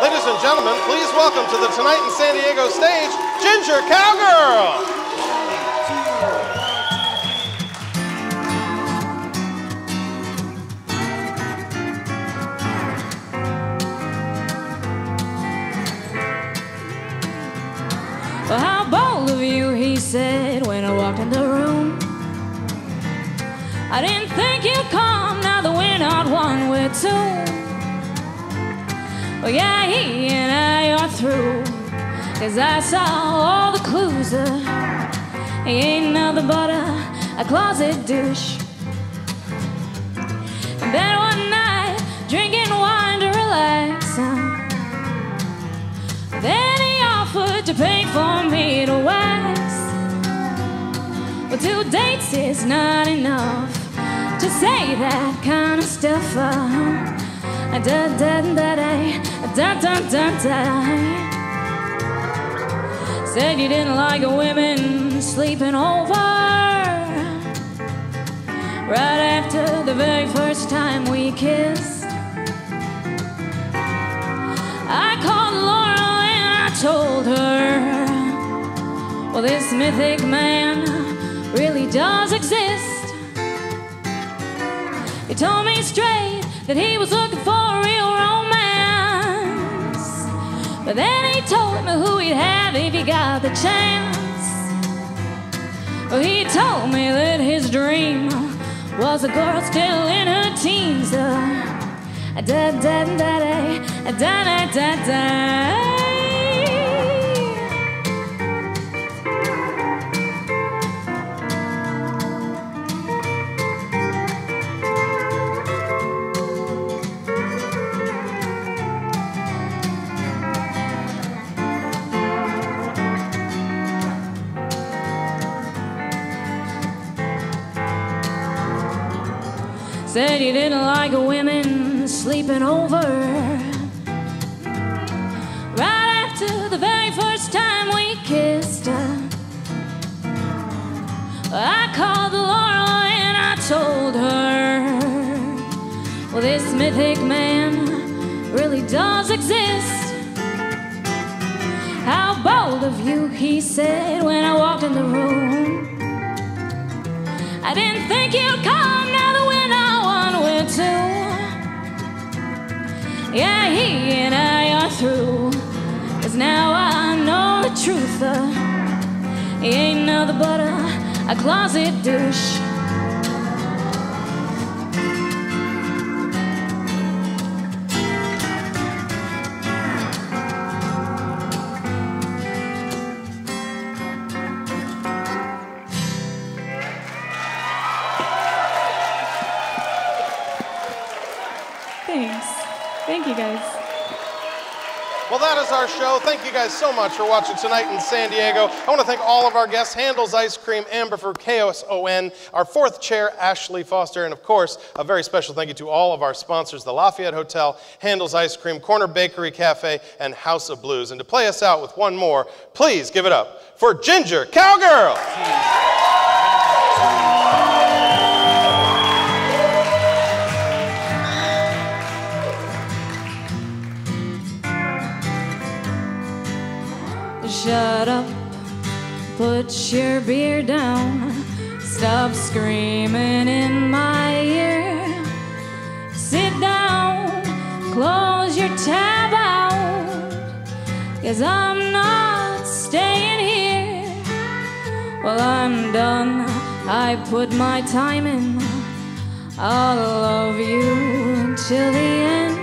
Ladies and gentlemen, please welcome to the Tonight in San Diego stage, Ginger Cowgirl. Well, how bold of you, he said when I walked in the room. I didn't think you'd come, now that we're not one, we're two. Well, yeah, he and I are through. Cause I saw all the clues. Uh, he ain't nothing but a, a closet douche. And then one night, drinking wine to relax. uh, then he offered to pay for me to wax. Well, two dates is not enough to say that kind of stuff. Uh, da da da da da da da da. Said you didn't like women sleeping over. Right after the very first time we kissed. I called Laurel and I told her, well, this mythic man really does exist. He told me straight that he was looking for But then he told me who he'd have if he got the chance. Well, he told me that his dream was a girl still in her teens. Uh, da da da da da da da da. Said you didn't like women sleeping over. Right after the very first time we kissed. I called Laurel and I told her, well, this mythic man really does exist. How bold of you, he said when I walked in the room. I didn't think you'd come and I are through. Cause now I know the truth. Uh, he ain't nothing but a, a closet douche. Thanks. Thank you guys. Well, that is our show. Thank you guys so much for watching tonight in San Diego. I want to thank all of our guests Handel's Ice Cream, Amberford, KSON, our fourth chair, Ashley Foster, and of course, a very special thank you to all of our sponsors the Lafayette Hotel, Handel's Ice Cream, Corner Bakery Cafe, and House of Blues. And to play us out with one more, please give it up for Ginger Cowgirl. Shut up, put your beer down, stop screaming in my ear. Sit down, close your tab out, cause I'm not staying here. Well, I'm done, I put my time in, I'll love you until the end.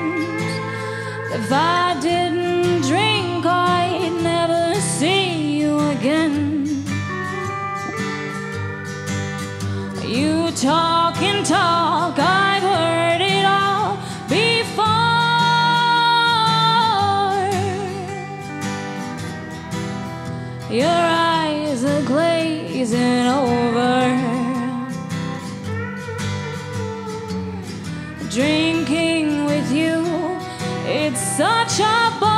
If I didn't talk and talk, I've heard it all before. Your eyes are glazing over. Drinking with you, it's such a